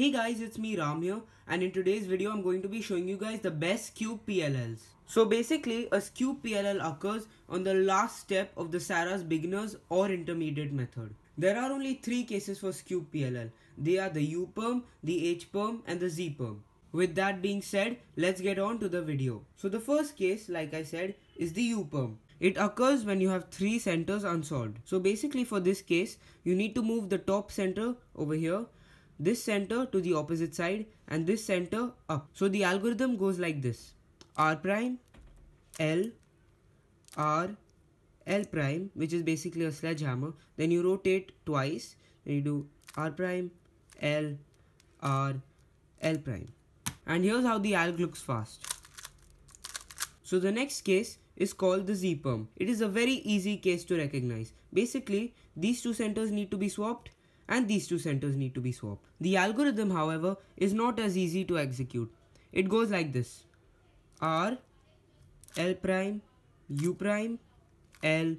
Hey guys, it's me Ram here and in today's video I'm going to be showing you guys the best Skewb PLLs. So basically a Skewb PLL occurs on the last step of the Sarah's beginners or intermediate method. There are only three cases for Skewb PLL. They are the U perm, the H perm and the Z perm. With that being said, let's get on to the video. So the first case, like I said, is the U perm. It occurs when you have three centers unsolved. So basically for this case, you need to move the top center over here, this center to the opposite side and this center up. So the algorithm goes like this. R prime, L, R, L prime which is basically a sledgehammer. Then you rotate twice. Then you do R prime, L, R, L prime. And here's how the alg looks fast. So the next case is called the Z-perm. It is a very easy case to recognize. Basically, these two centers need to be swapped and these two centers need to be swapped. The algorithm, however, is not as easy to execute. It goes like this. R, L prime, U prime, L,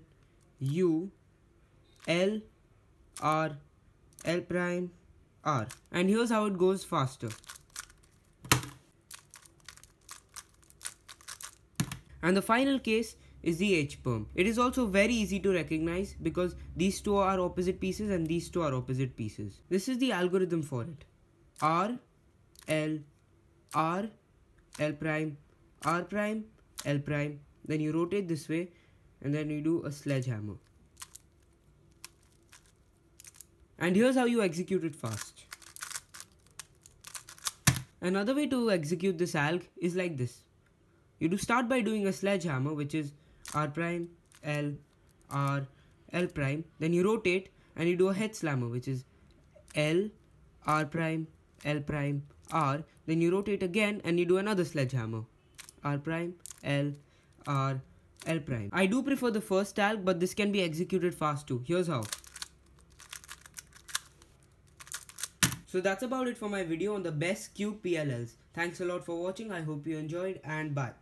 U, L, R, L prime, R. And here's how it goes faster. And the final case is the H perm. It is also very easy to recognize because these two are opposite pieces and these two are opposite pieces. This is the algorithm for it. R, L, R, L prime, R prime, L prime. Then you rotate this way and then you do a sledgehammer. And here's how you execute it fast. Another way to execute this alg is like this. You do start by doing a sledgehammer which is R prime, L, R, L prime. Then you rotate and you do a hedgeslammer which is L, R prime, L prime, R. Then you rotate again and you do another sledgehammer. R prime, L, R, L prime. I do prefer the first alg but this can be executed fast too. Here's how. So that's about it for my video on the best Skewb PLLs. Thanks a lot for watching. I hope you enjoyed and bye.